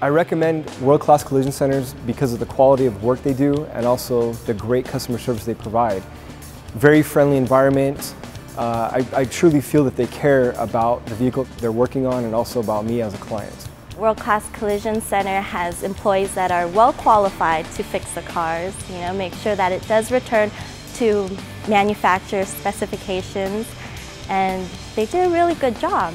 I recommend world-class collision centers because of the quality of work they do and also the great customer service they provide. Very friendly environment. Uh, I, I truly feel that they care about the vehicle they're working on and also about me as a client. World Class Collision Center has employees that are well qualified to fix the cars, you know, make sure that it does return to manufacturer specifications and they do a really good job.